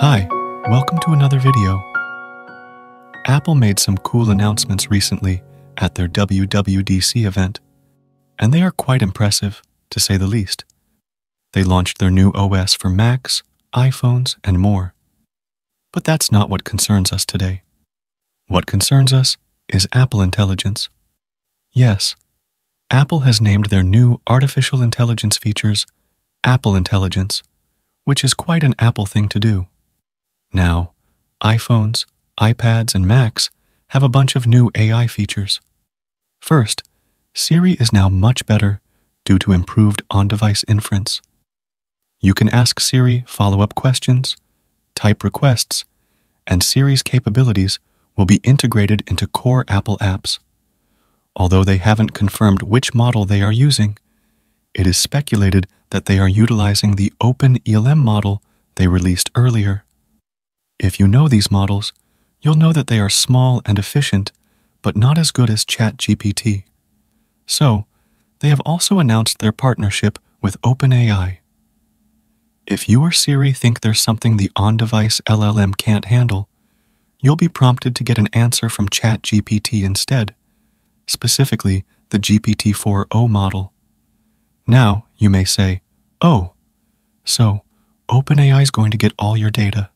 Hi, welcome to another video. Apple made some cool announcements recently at their WWDC event, and they are quite impressive, to say the least. They launched their new OS for Macs, iPhones, and more. But that's not what concerns us today. What concerns us is Apple Intelligence. Yes, Apple has named their new artificial intelligence features Apple Intelligence, which is quite an Apple thing to do. Now, iPhones, iPads, and Macs have a bunch of new AI features. First, Siri is now much better due to improved on device inference. You can ask Siri follow up questions, type requests, and Siri's capabilities will be integrated into core Apple apps. Although they haven't confirmed which model they are using, it is speculated that they are utilizing the Open ELM model they released earlier. If you know these models, you'll know that they are small and efficient, but not as good as ChatGPT. So, they have also announced their partnership with OpenAI. If you or Siri think there's something the on device LLM can't handle, you'll be prompted to get an answer from ChatGPT instead, specifically the GPT 4o model. Now, you may say, oh, so OpenAI is going to get all your data.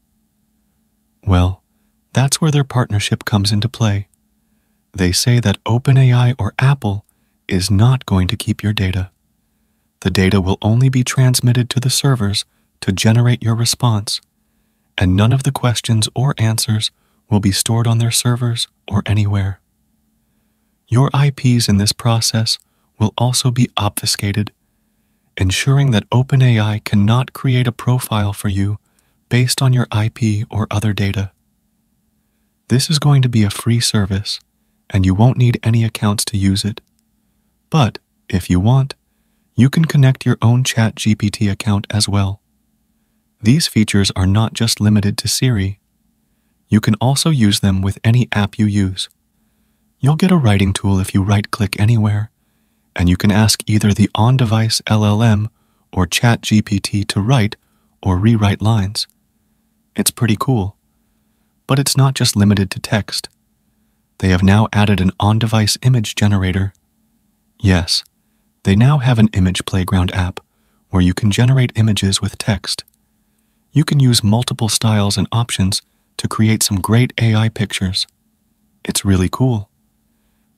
Well, that's where their partnership comes into play. They say that OpenAI or Apple is not going to keep your data. The data will only be transmitted to the servers to generate your response, and none of the questions or answers will be stored on their servers or anywhere. Your IPs in this process will also be obfuscated, ensuring that OpenAI cannot create a profile for you based on your IP or other data. This is going to be a free service, and you won't need any accounts to use it. But, if you want, you can connect your own ChatGPT account as well. These features are not just limited to Siri. You can also use them with any app you use. You'll get a writing tool if you right click anywhere, and you can ask either the on device LLM or ChatGPT to write or rewrite lines. It's pretty cool. But it's not just limited to text. They have now added an on device image generator. Yes, they now have an image playground app where you can generate images with text. You can use multiple styles and options to create some great AI pictures. It's really cool.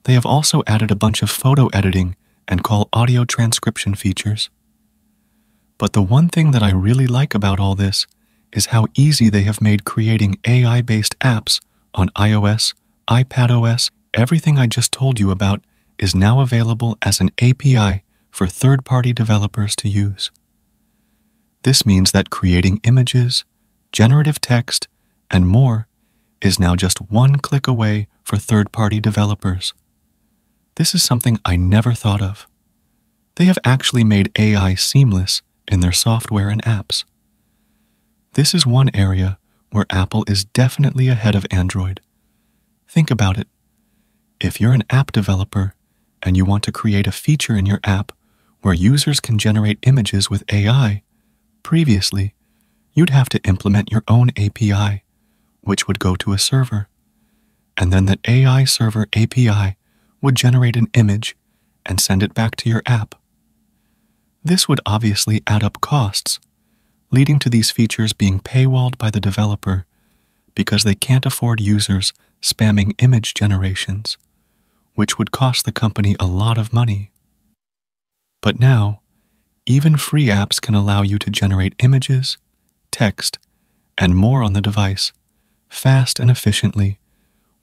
They have also added a bunch of photo editing and call audio transcription features. But the one thing that I really like about all this is how easy they have made creating AI based apps on iOS, iPadOS. Everything I just told you about is now available as an API for third party developers to use. This means that creating images, generative text, and more is now just one click away for third party developers. This is something I never thought of. They have actually made AI seamless in their software and apps. This is one area where Apple is definitely ahead of Android. Think about it. If you're an app developer and you want to create a feature in your app where users can generate images with AI, previously, you'd have to implement your own API, which would go to a server. And then that AI server API would generate an image and send it back to your app. This would obviously add up costs leading to these features being paywalled by the developer because they can't afford users spamming image generations, which would cost the company a lot of money. But now, even free apps can allow you to generate images, text, and more on the device fast and efficiently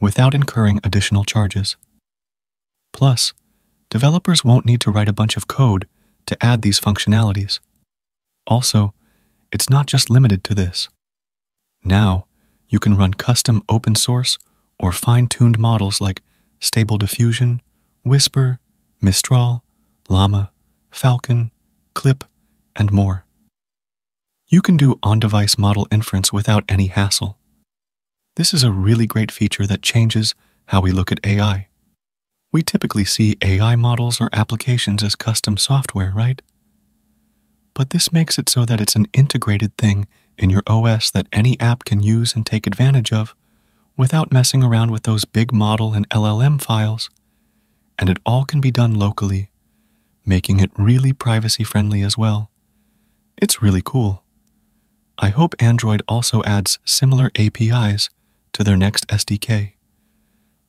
without incurring additional charges. Plus, developers won't need to write a bunch of code to add these functionalities. Also, it's not just limited to this. Now, you can run custom open source or fine tuned models like Stable Diffusion, Whisper, Mistral, Llama, Falcon, Clip, and more. You can do on device model inference without any hassle. This is a really great feature that changes how we look at AI. We typically see AI models or applications as custom software, right? But this makes it so that it's an integrated thing in your OS that any app can use and take advantage of without messing around with those big model and LLM files. And it all can be done locally, making it really privacy friendly as well. It's really cool. I hope Android also adds similar APIs to their next SDK.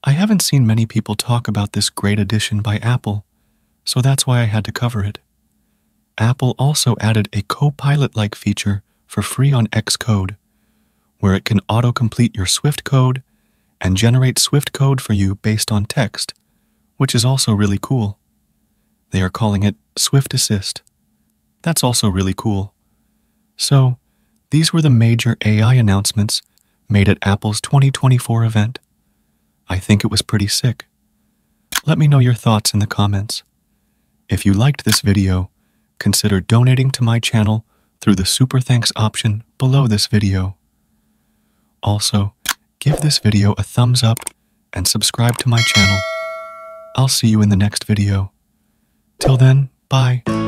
I haven't seen many people talk about this great addition by Apple, so that's why I had to cover it. Apple also added a Copilot like feature for free on Xcode, where it can autocomplete your Swift code and generate Swift code for you based on text, which is also really cool. They are calling it Swift Assist. That's also really cool. So, these were the major AI announcements made at Apple's 2024 event. I think it was pretty sick. Let me know your thoughts in the comments. If you liked this video, consider donating to my channel through the super thanks option below this video. Also, give this video a thumbs up and subscribe to my channel. I'll see you in the next video. Till then, bye.